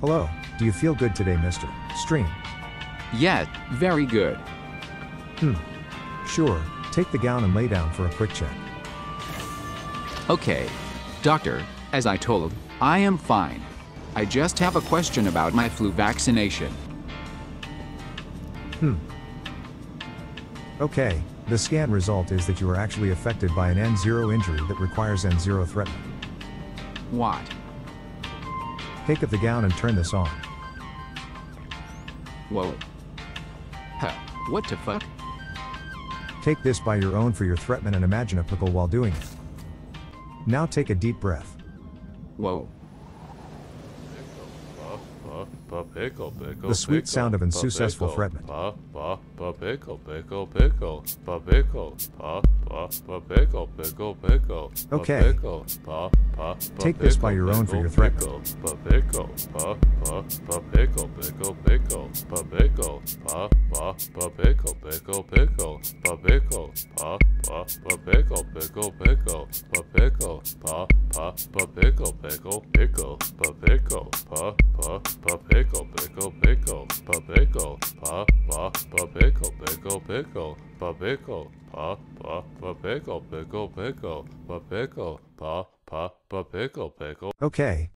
Hello, do you feel good today, Mr. Stream? Yeah, very good. Hmm. Sure, take the gown and lay down for a quick check. Okay. Doctor, as I told, I am fine. I just have a question about my flu vaccination. Hmm. Okay, the scan result is that you are actually affected by an N0 injury that requires N0 threat. What? Take of the gown and turn this on. Whoa. Huh, what the fuck? Take this by your own for your threatment and imagine a pickle while doing it. Now take a deep breath. Whoa. Pa, pickle, pickle, The sweet pickle, sound of pa, unsuccessful pickle, fretment. Pa, pickle, pickle, pickle, pa, pickle, pa, pa, pa, pickle, pickle, pickle, Okay. pickle, pa, pa, pa, Take this by your own for your threat. pickle, Pa, pickle, pa, pa, pa, pickle, pickle, pickle, pa, pickle, pa, pa, pa, pickle, pickle, pickle, pa, pickle, pa, pa, pa, pickle, pickle, pickle, pa, pickle, pa, pa, pa, pickle, pickle, pickle, pa, pickle, pa, pa, pa, pickle, pickle, pickle, pa, pickle, pa, pa, pa, pickle, pickle, pickle, pa, pickle, pa, pa, pa, pickle, pickle, pickle, pa, pickle, pa, pa, pa, pickle, pickle. Okay,